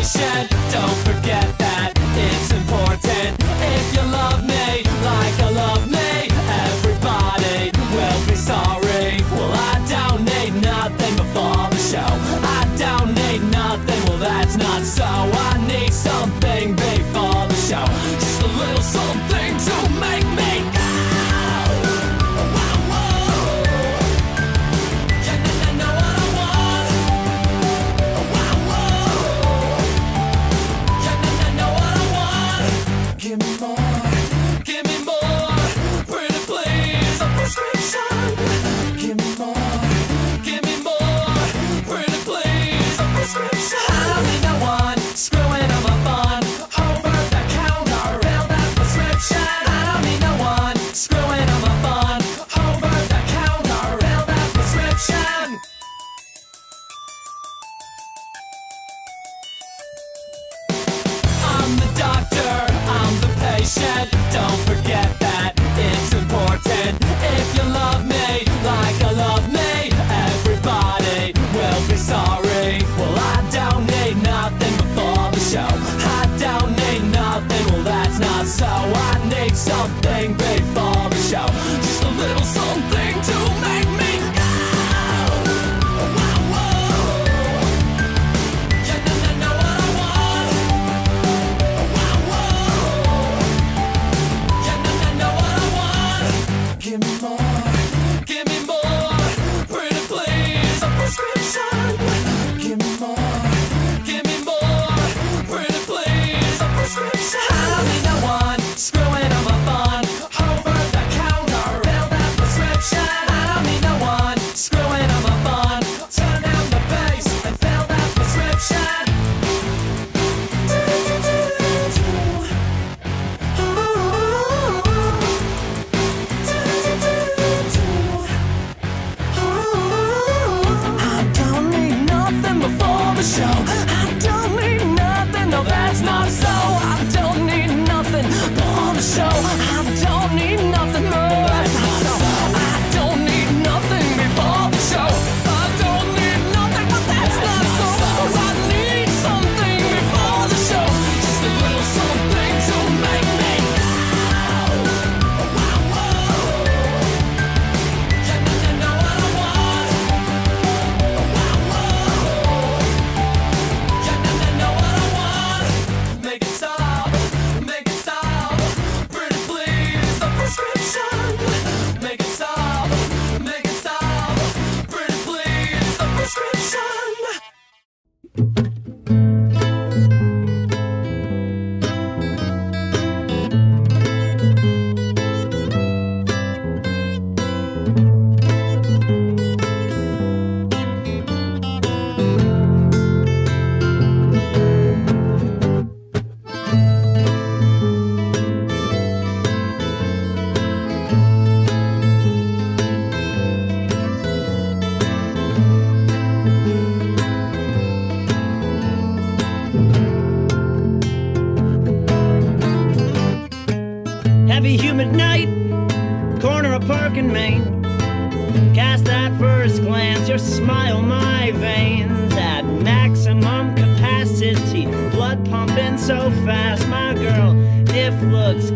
I said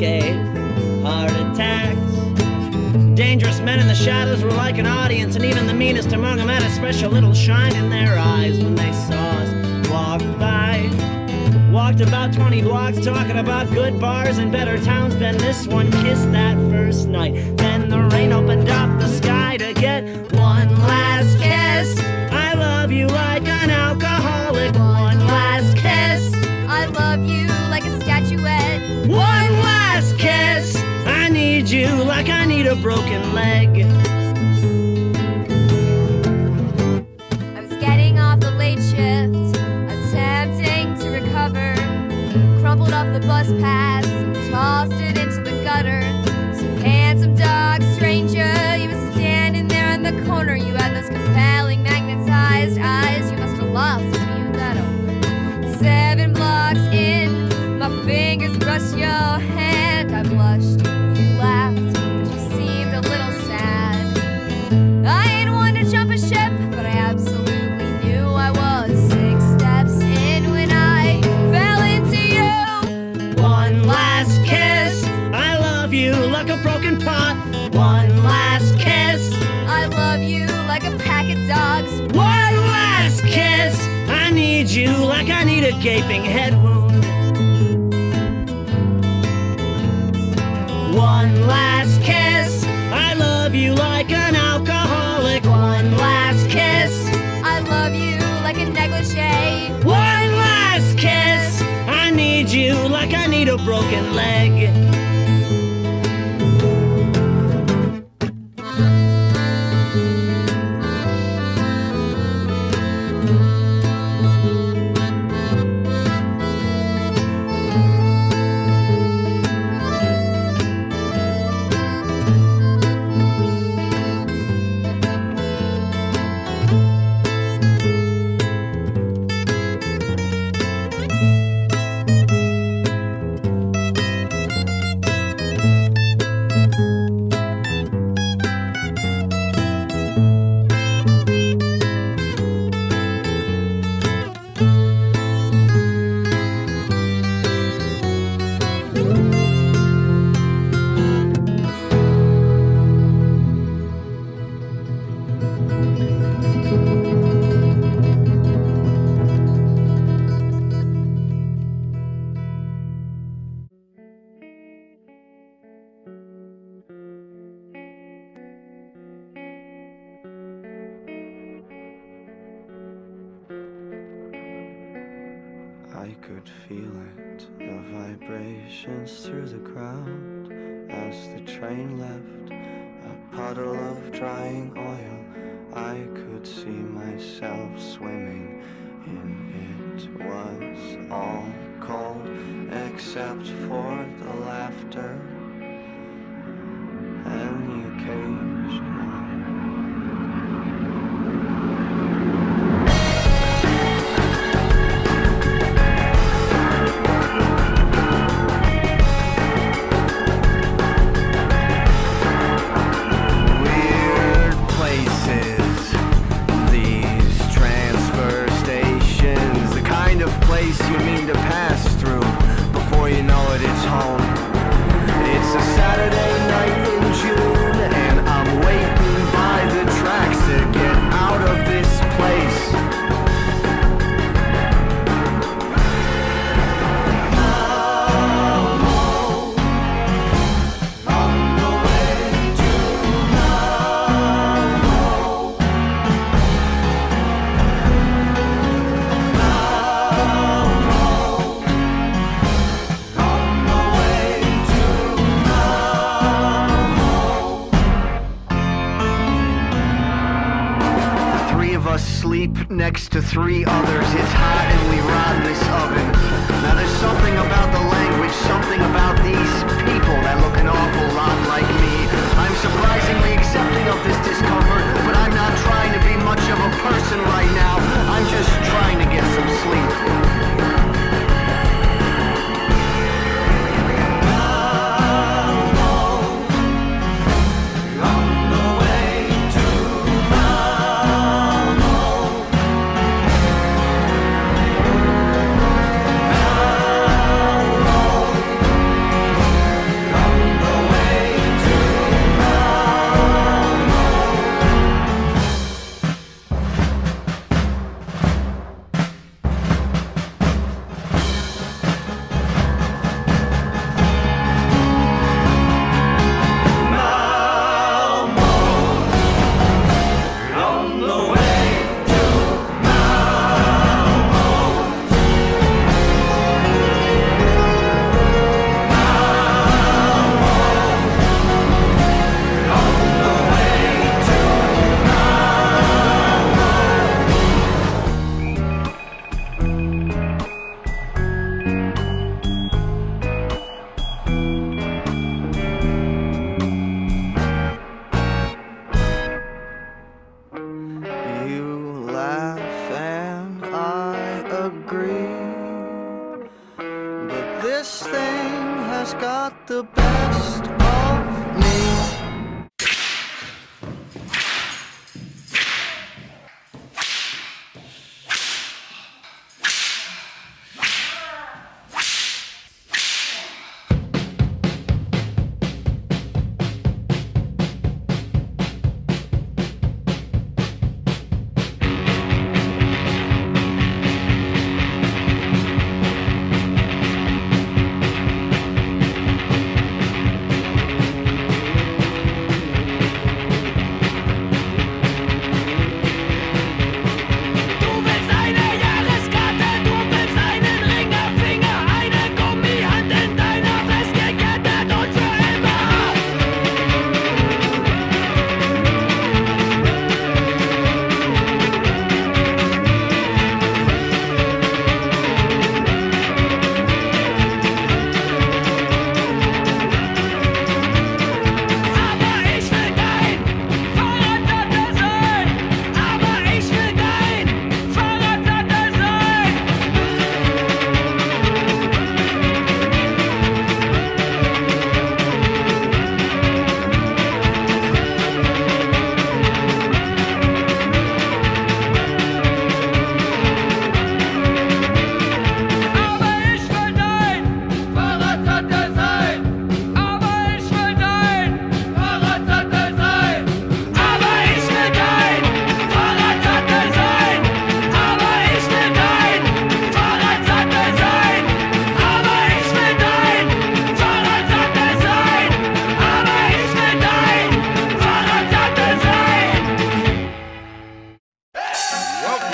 escape heart attacks. Dangerous men in the shadows were like an audience, and even the meanest among them had a special little shine in their eyes when they saw us walk by. Walked about 20 blocks talking about good bars and better towns than this one. Kissed that first night. Then the rain opened up the sky to get one last kiss. I love you, I a broken leg. I'm getting off the late shift, attempting to recover, crumpled the bus path. Gaping head wound. One last kiss. I love you like an alcoholic. One last kiss. I love you like a negligee. One last kiss. I need you like I need a broken leg. The vibrations through the ground as the train left. A puddle of drying oil, I could see myself swimming in it. Was all cold except for the laughter next to three others. It's hot and we rot in this oven. Now there's something about the language, something about these people that look an awful lot like me. I'm surprisingly accepting of this discomfort, but I'm not trying to be much of a person right now. I'm just trying to get some sleep.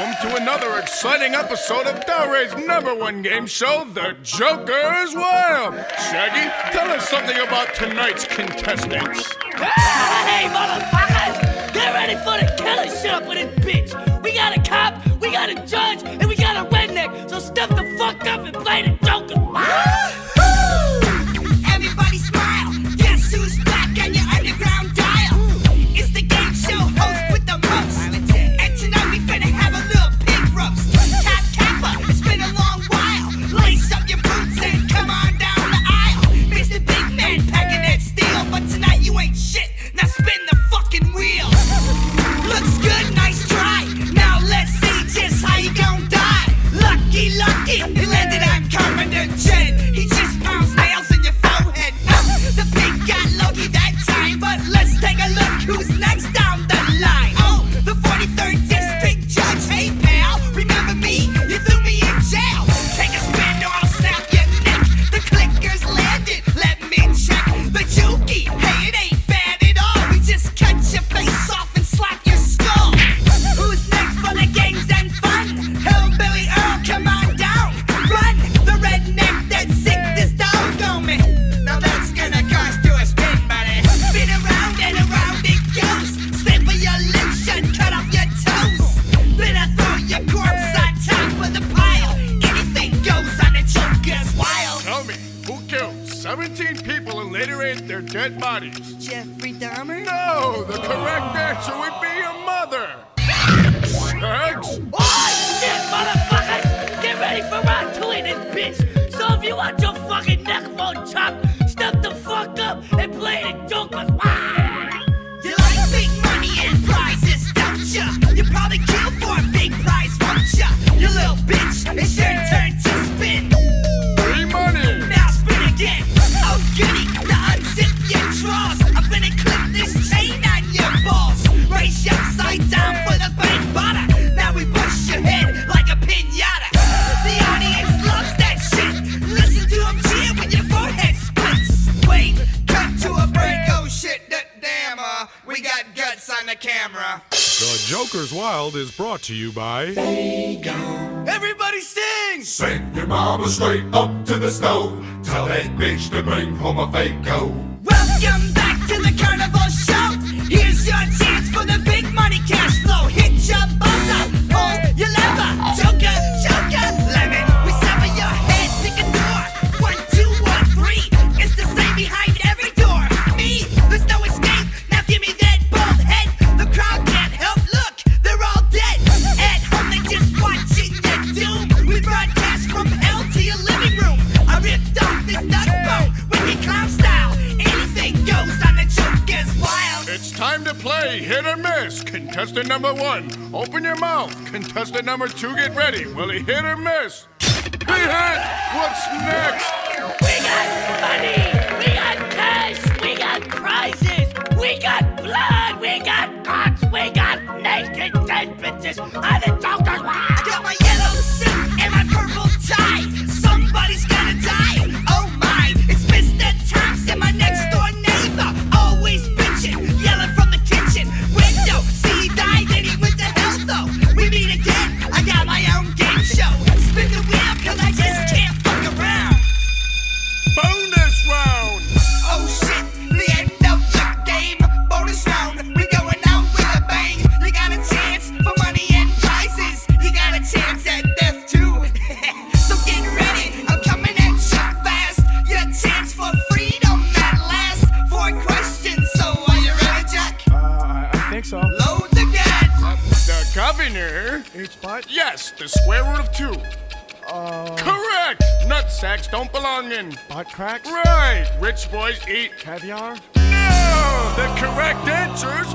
welcome to another exciting episode of Delray's number one game show, The Joker's Wild. Shaggy, tell us something about tonight's contestants. Hey, motherfuckers! Get ready for the killer shit up with this bitch. We got a cop, we got a judge, and we got a redneck. So step the fuck up and play the Joker. The Joker's Wild is brought to you by Faygo. Everybody sing! Send your mama straight up to the stove. Tell that bitch to bring home a Faygo. Welcome back to the Carnival Show. Here's your chance for the big money cash flow. Time to play hit or miss. Contestant number one, open your mouth. Contestant number two, get ready. Will he hit or miss? He hit! What's next? We got money! We got cash! We got prizes! We got blood! We got cocks! We got naked dead bitches! And the doctor's wife! Got my yellow suit and my purple tie! Somebody's gonna die! Oh my! It's Mr. Tops in my next sacks don't belong in. Butt cracks? Right. Rich boys eat. Caviar? No! The correct answer's